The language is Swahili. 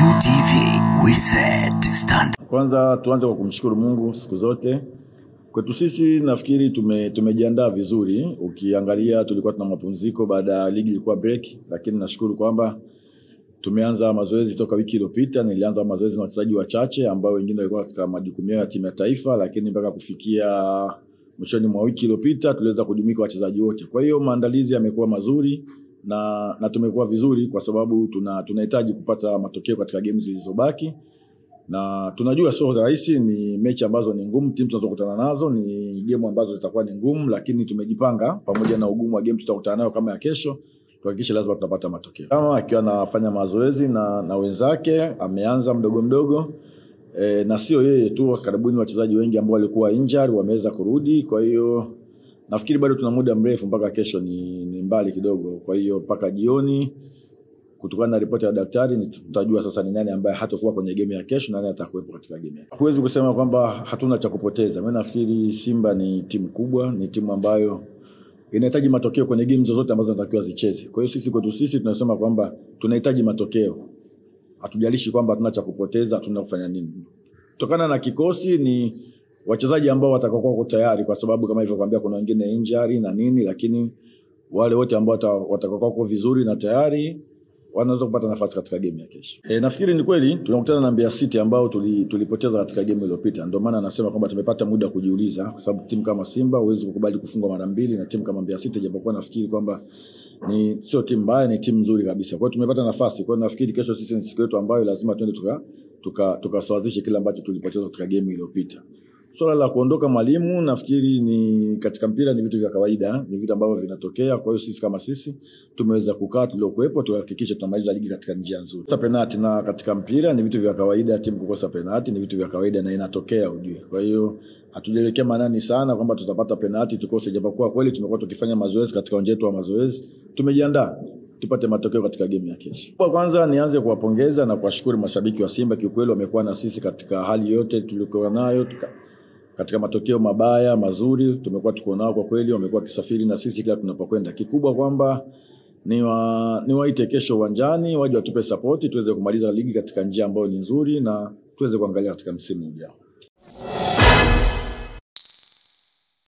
QTV, we set stand. Kwanza tuanze kwa kumshukuru Mungu siku zote. Kwetu sisi nafikiri tume, tumejiandaa vizuri. Ukiangalia tulikuwa tuna mapumziko baada ya ligi ilikuwa break, lakini nashukuru kwamba tumeanza mazoezi toka wiki iliyopita. Nilianza mazoezi na wachezaji wachache ambao wengine walikuwa katika majukumu ya timu ya taifa, lakini mpaka kufikia mwishoni mwa wiki iliyopita tuliweza kujumuika wachezaji wote. Kwa hiyo maandalizi yamekuwa mazuri na, na tumekuwa vizuri kwa sababu tuna tunahitaji kupata matokeo katika game zilizobaki na tunajua sio rahisi, ni mechi ambazo ni ngumu, timu tunazokutana nazo ni game ambazo zitakuwa ni ngumu, lakini tumejipanga pamoja na ugumu wa game tutakutana nayo kama ya kesho, tuhakikishe lazima tunapata matokeo. Kama akiwa anafanya mazoezi na, na wenzake ameanza mdogo mdogo e, na sio yeye tu, karibuni wachezaji wengi ambao walikuwa injured wameweza kurudi, kwa hiyo nafikiri bado tuna muda mrefu mpaka kesho, ni, ni mbali kidogo, kwa hiyo mpaka jioni kutokana na ripoti ya daktari tutajua sasa ni nani ambaye hatakuwa kwenye game ya kesho, nani atakuwepo katika game. ya- Huwezi kusema kwamba hatuna cha kupoteza. Mimi nafikiri Simba ni timu kubwa, ni timu ambayo inahitaji matokeo kwenye game zozote ambazo zinatakiwa zicheze. Kwa hiyo sisi kwetu sisi tunasema kwamba tunahitaji matokeo, hatujalishi kwamba hatuna cha kupoteza, hatuna kufanya nini. Kutokana na kikosi ni wachezaji ambao watakuwa tayari, kwa sababu kama ilivyokuambia kuna wengine injury na nini, lakini wale wote ambao watakokuwa vizuri na tayari wanaweza kupata nafasi katika game ya kesho. E, nafikiri ni kweli tunakutana na Mbeya City ambao tuli, tulipoteza katika game iliyopita. Ndio maana anasema kwamba tumepata muda wa kujiuliza, kwa sababu timu kama Simba huwezi kukubali kufungwa mara mbili na timu kama Mbeya City, japokuwa nafikiri kwamba ni sio timu mbaya, ni timu nzuri kabisa. Kwa hiyo tumepata nafasi. Kwa hiyo nafikiri kesho sisi ni siku yetu ambayo lazima tuende tukasawazishe tuka tuka kile ambacho tulipoteza katika game iliyopita. Swala la kuondoka mwalimu nafikiri ni katika mpira ni vitu vya kawaida, ni vitu ambavyo vinatokea. Kwa hiyo sisi kama sisi tumeweza kukaa tuliokuwepo, tuhakikishe tunamaliza ligi katika njia nzuri. Sasa penati na katika mpira ni vitu vya kawaida, timu kukosa penati ni vitu vya kawaida na inatokea ujue. Kwa hiyo hatujaelekea manani sana kwamba tutapata penati tukose, japokuwa kweli tumekuwa tukifanya mazoezi katika wetu wa mazoezi, tumejiandaa tupate matokeo katika game ya kesho. Kwa kwanza nianze kuwapongeza na kuwashukuru mashabiki wa Simba, kiukweli wamekuwa na sisi katika hali yote tulikuwa nayo katika matokeo mabaya mazuri tumekuwa tuko nao kwa kweli, wamekuwa kisafiri na sisi kila tunapokwenda. Kikubwa kwamba ni wa, ni kesho uwanjani waje watupe sapoti tuweze kumaliza ligi katika njia ambayo ni nzuri na tuweze kuangalia katika msimu ujao.